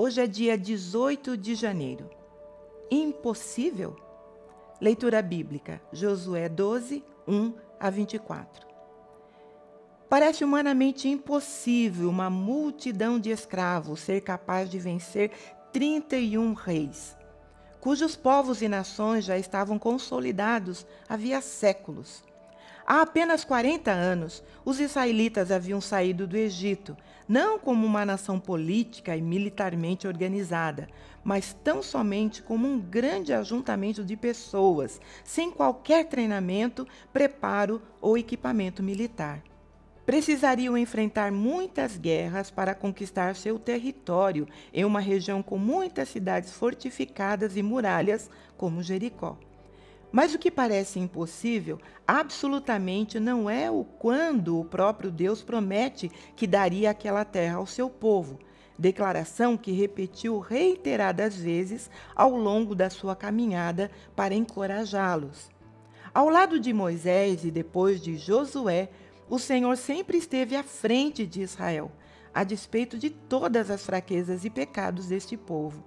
Hoje é dia 18 de janeiro. Impossível? Leitura bíblica, Josué 12, 1 a 24. Parece humanamente impossível uma multidão de escravos ser capaz de vencer 31 reis, cujos povos e nações já estavam consolidados havia séculos. Há apenas 40 anos, os israelitas haviam saído do Egito, não como uma nação política e militarmente organizada, mas tão somente como um grande ajuntamento de pessoas, sem qualquer treinamento, preparo ou equipamento militar. Precisariam enfrentar muitas guerras para conquistar seu território em uma região com muitas cidades fortificadas e muralhas, como Jericó. Mas o que parece impossível absolutamente não é o quando o próprio Deus promete que daria aquela terra ao seu povo, declaração que repetiu reiteradas vezes ao longo da sua caminhada para encorajá-los. Ao lado de Moisés e depois de Josué, o Senhor sempre esteve à frente de Israel, a despeito de todas as fraquezas e pecados deste povo.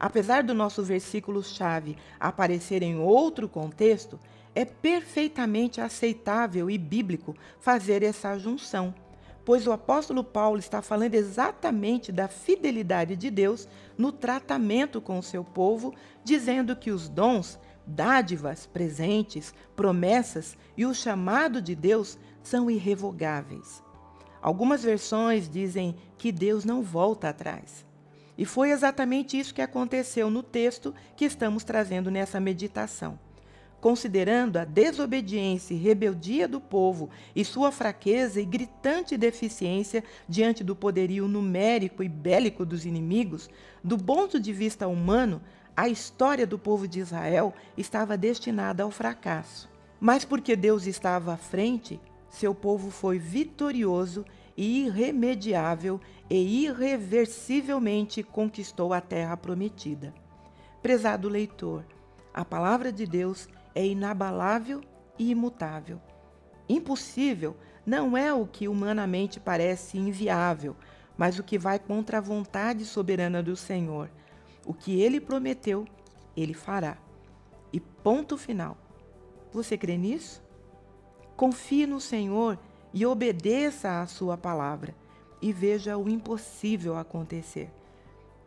Apesar do nosso versículo-chave aparecer em outro contexto, é perfeitamente aceitável e bíblico fazer essa junção, pois o apóstolo Paulo está falando exatamente da fidelidade de Deus no tratamento com o seu povo, dizendo que os dons, dádivas, presentes, promessas e o chamado de Deus são irrevogáveis. Algumas versões dizem que Deus não volta atrás. E foi exatamente isso que aconteceu no texto que estamos trazendo nessa meditação. Considerando a desobediência e rebeldia do povo e sua fraqueza e gritante deficiência diante do poderio numérico e bélico dos inimigos, do ponto de vista humano, a história do povo de Israel estava destinada ao fracasso. Mas porque Deus estava à frente, seu povo foi vitorioso irremediável e irreversivelmente conquistou a terra prometida. Prezado leitor, a palavra de Deus é inabalável e imutável. Impossível não é o que humanamente parece inviável, mas o que vai contra a vontade soberana do Senhor. O que ele prometeu, ele fará. E ponto final. Você crê nisso? Confie no Senhor e obedeça à sua palavra e veja o impossível acontecer.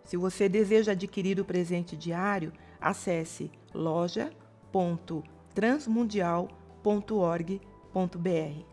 Se você deseja adquirir o presente diário, acesse loja.transmundial.org.br.